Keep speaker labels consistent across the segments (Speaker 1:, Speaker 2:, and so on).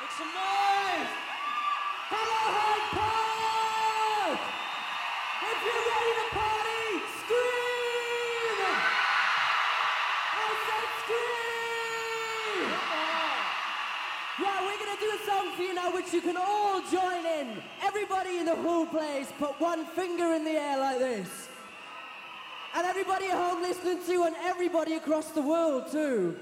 Speaker 1: Make some noise! Hello, Hyde Park! If you're ready to party, scream! I said scream! Yeah, we're gonna do a song for you now which you can all join in. Everybody in the whole place, put one finger in the air like this. And everybody at home listening to, and everybody across the world too.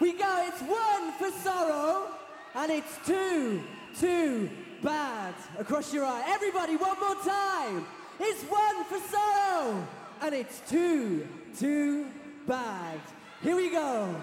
Speaker 1: We go, it's one for sorrow, and it's two, two, bad. Across your eye. Everybody, one more time. It's one for sorrow, and it's two, two, bad. Here we go.